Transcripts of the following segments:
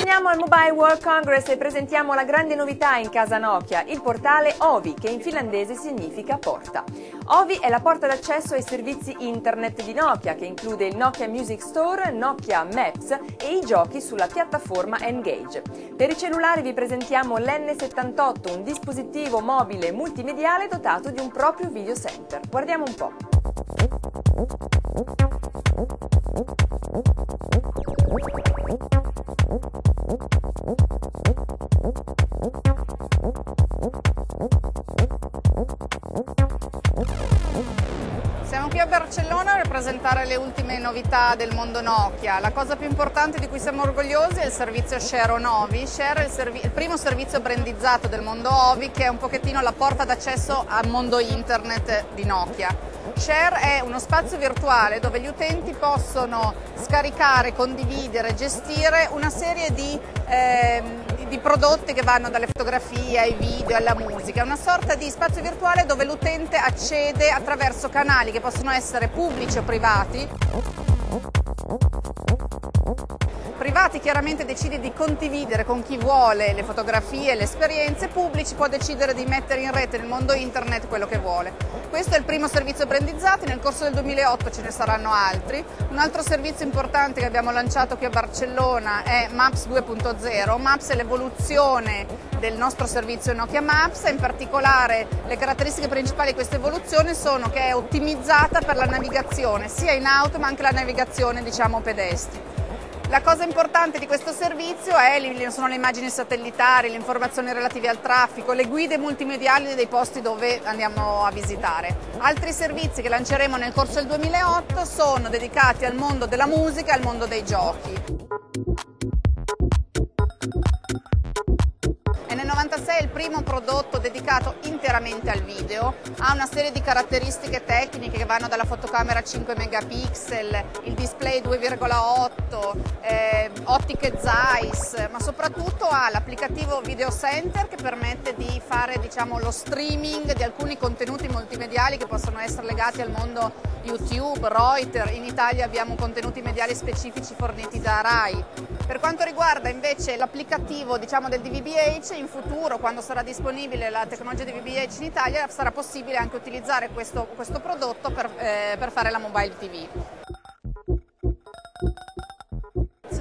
Torniamo al Mobile World Congress e presentiamo la grande novità in casa Nokia, il portale Ovi, che in finlandese significa porta. Ovi è la porta d'accesso ai servizi internet di Nokia, che include il Nokia Music Store, Nokia Maps e i giochi sulla piattaforma Engage. Per i cellulari vi presentiamo l'N78, un dispositivo mobile multimediale dotato di un proprio video center. Guardiamo un po'. Siamo qui a Barcellona a presentare le ultime novità del mondo Nokia. La cosa più importante di cui siamo orgogliosi è il servizio Share on Ovi. Share è il, servi- il primo servizio brandizzato del mondo Ovi che è un pochettino la porta d'accesso al mondo internet di Nokia. Share è uno spazio virtuale dove gli utenti possono scaricare, condividere, gestire una serie di, eh, di prodotti che vanno dalle fotografie ai video alla musica. È una sorta di spazio virtuale dove l'utente accede attraverso canali che possono essere pubblici o privati. Privati chiaramente decide di condividere con chi vuole le fotografie, le esperienze, pubblici può decidere di mettere in rete nel mondo internet quello che vuole. Questo è il primo servizio brandizzato, nel corso del 2008 ce ne saranno altri. Un altro servizio importante che abbiamo lanciato qui a Barcellona è Maps 2.0. Maps è l'evoluzione del nostro servizio Nokia Maps in particolare le caratteristiche principali di questa evoluzione sono che è ottimizzata per la navigazione sia in auto ma anche la navigazione diciamo pedestri. La cosa importante di questo servizio è, sono le immagini satellitari, le informazioni relative al traffico, le guide multimediali dei posti dove andiamo a visitare. Altri servizi che lanceremo nel corso del 2008 sono dedicati al mondo della musica e al mondo dei giochi. Primo prodotto dedicato interamente al video, ha una serie di caratteristiche tecniche che vanno dalla fotocamera 5 megapixel, il display 2,8, eh, ottiche Zeiss, ma soprattutto ha l'applicativo Video Center che permette di fare diciamo, lo streaming di alcuni contenuti multimediali che possono essere legati al mondo YouTube, Reuters, in Italia abbiamo contenuti mediali specifici forniti da RAI. Per quanto riguarda invece l'applicativo diciamo, del DVBH, in futuro quando sarà disponibile la tecnologia DVBH in Italia sarà possibile anche utilizzare questo, questo prodotto per, eh, per fare la mobile TV.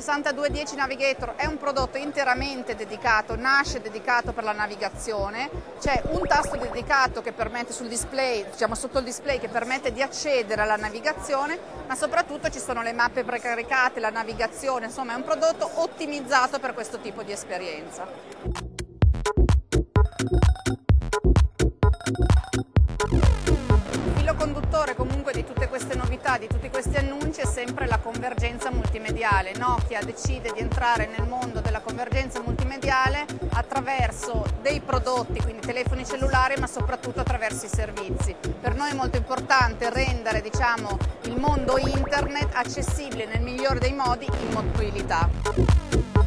6210 Navigator è un prodotto interamente dedicato, nasce dedicato per la navigazione, c'è un tasto dedicato che permette sul display, diciamo sotto il display, che permette di accedere alla navigazione, ma soprattutto ci sono le mappe precaricate, la navigazione, insomma è un prodotto ottimizzato per questo tipo di esperienza. Conduttore comunque di tutte queste novità, di tutti questi annunci è sempre la convergenza multimediale. Nokia decide di entrare nel mondo della convergenza multimediale attraverso dei prodotti, quindi telefoni cellulari, ma soprattutto attraverso i servizi. Per noi è molto importante rendere diciamo, il mondo internet accessibile nel migliore dei modi in mobilità.